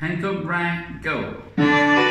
Hanko Brand, go.